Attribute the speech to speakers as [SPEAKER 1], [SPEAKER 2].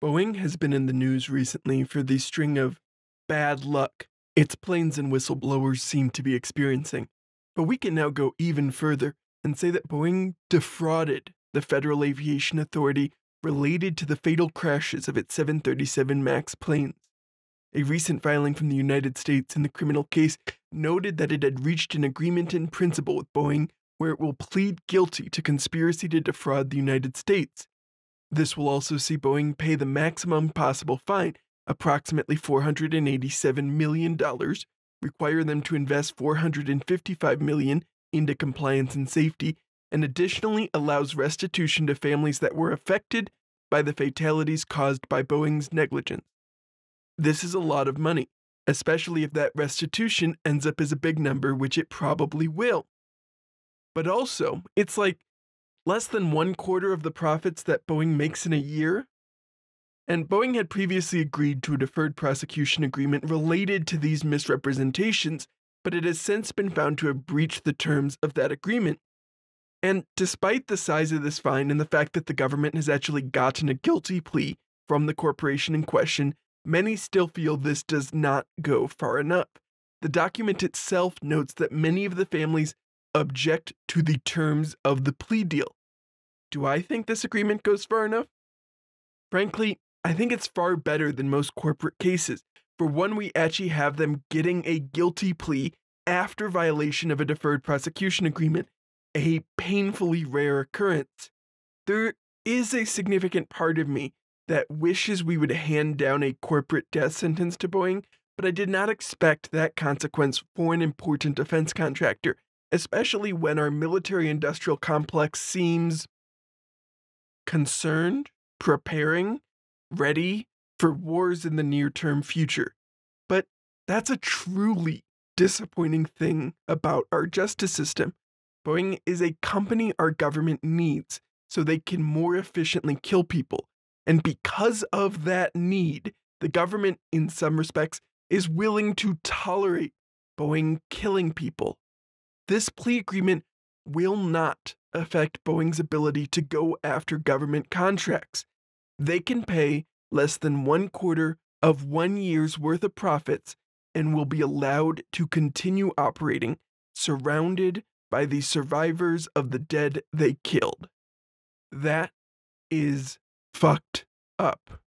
[SPEAKER 1] Boeing has been in the news recently for the string of bad luck its planes and whistleblowers seem to be experiencing. But we can now go even further and say that Boeing defrauded the Federal Aviation Authority related to the fatal crashes of its 737 MAX planes. A recent filing from the United States in the criminal case noted that it had reached an agreement in principle with Boeing where it will plead guilty to conspiracy to defraud the United States this will also see Boeing pay the maximum possible fine, approximately $487 million, require them to invest $455 million into compliance and safety, and additionally allows restitution to families that were affected by the fatalities caused by Boeing's negligence. This is a lot of money, especially if that restitution ends up as a big number, which it probably will. But also, it's like less than one quarter of the profits that Boeing makes in a year. And Boeing had previously agreed to a deferred prosecution agreement related to these misrepresentations, but it has since been found to have breached the terms of that agreement. And despite the size of this fine and the fact that the government has actually gotten a guilty plea from the corporation in question, many still feel this does not go far enough. The document itself notes that many of the families object to the terms of the plea deal. Do I think this agreement goes far enough? Frankly, I think it's far better than most corporate cases. For one, we actually have them getting a guilty plea after violation of a deferred prosecution agreement, a painfully rare occurrence. There is a significant part of me that wishes we would hand down a corporate death sentence to Boeing, but I did not expect that consequence for an important defense contractor, especially when our military industrial complex seems concerned, preparing, ready for wars in the near term future. But that's a truly disappointing thing about our justice system. Boeing is a company our government needs so they can more efficiently kill people. And because of that need, the government, in some respects, is willing to tolerate Boeing killing people. This plea agreement will not affect Boeing's ability to go after government contracts. They can pay less than one quarter of one year's worth of profits and will be allowed to continue operating, surrounded by the survivors of the dead they killed. That is fucked up.